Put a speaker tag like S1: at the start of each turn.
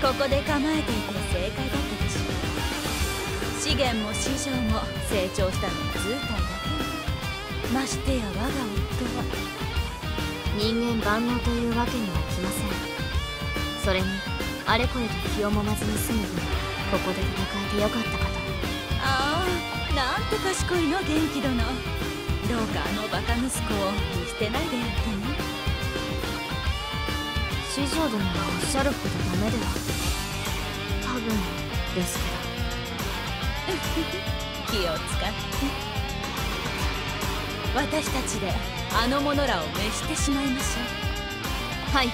S1: ここで構えていて正解だったでしょう。資源も市場も成長したのは図体だけましてや我が夫。は
S2: 人間万能というわけにはいきません。それにあれこれと気をもまずに済む分ここで戦えてよかったかと
S1: ああなんて賢いの元気殿。どうかあのバカ息子を見捨てないでやってね。
S2: 師匠殿がおっしゃるほどダメでは？多分です
S1: けど。気を使って。私たちであの者らを召してしまいましょう。
S2: はい